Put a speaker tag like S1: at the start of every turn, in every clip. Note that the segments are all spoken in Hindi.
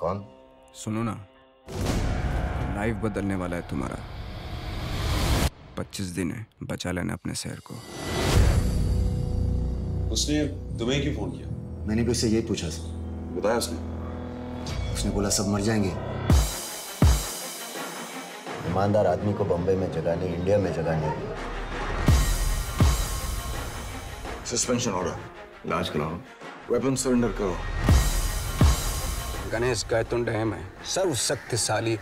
S1: कौन?
S2: सुनो ना। लाइफ बदलने वाला है तुम्हारा। पच्चीस दिन है बचा लेना अपने शहर को।
S3: उसने तुम्हें क्यों फ़ोन किया?
S1: मैंने भी उससे यही पूछा सर
S3: बताया उसने?
S1: उसने बोला सब मर जाएँगे। ईमानदार आदमी को बम्बई में जगह नहीं इंडिया में जगह नहीं
S3: सस्पेंशन ऑर्डर इलाज कराओ। वेपन सरेंडर करो।
S2: गणेश गैतुंड है मैं सर्वशक्तिशाली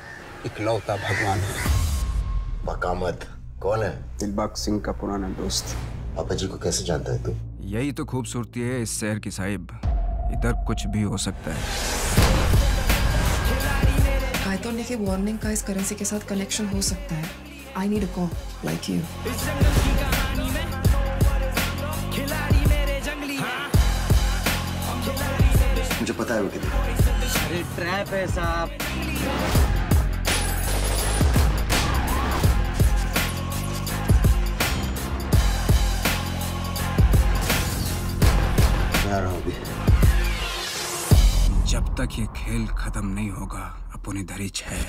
S2: इकलौता भगवान है।
S1: मकामत कौन है?
S2: दिलबाग सिंह का पुराना दोस्त।
S1: पापा जी को कैसे जानता है तू?
S2: यही तो खूबसूरती है इस शहर की साहिब। इधर कुछ भी हो सकता है।
S4: thought वार्निंग का इस करेंसी के साथ कनेक्शन हो सकता है। I need a call like you
S1: मुझे पता है वो किधर
S5: अरे ट्रैप है साहब।
S2: जब तक ये खेल खत्म नहीं होगा अपन इधर ही है